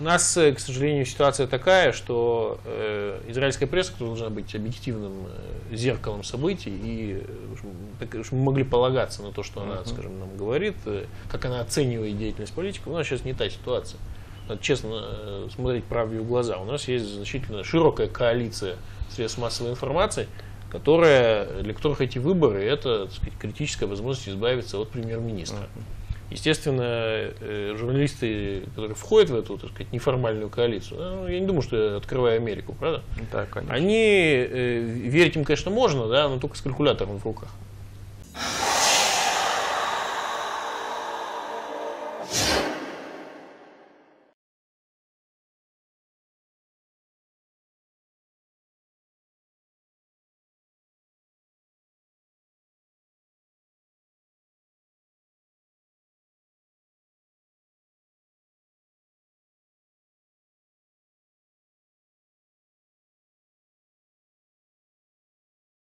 нас, э, к сожалению, ситуация такая, что э, израильская пресса должна быть объективным э, зеркалом событий, и э, мы могли полагаться на то, что она, скажем, нам говорит, э, как она оценивает деятельность политиков. У нас сейчас не та ситуация. Надо честно э, смотреть правде в глаза. У нас есть значительно широкая коалиция средств массовой информации, которая, для которых эти выборы это сказать, критическая возможность избавиться от премьер-министра. Uh-huh. Естественно, э, журналисты, которые входят в эту, так сказать, неформальную коалицию, ну, я не думаю, что я открываю Америку, правда? Да, конечно. Они, э, верить им, конечно, можно, да, но только с калькулятором в руках.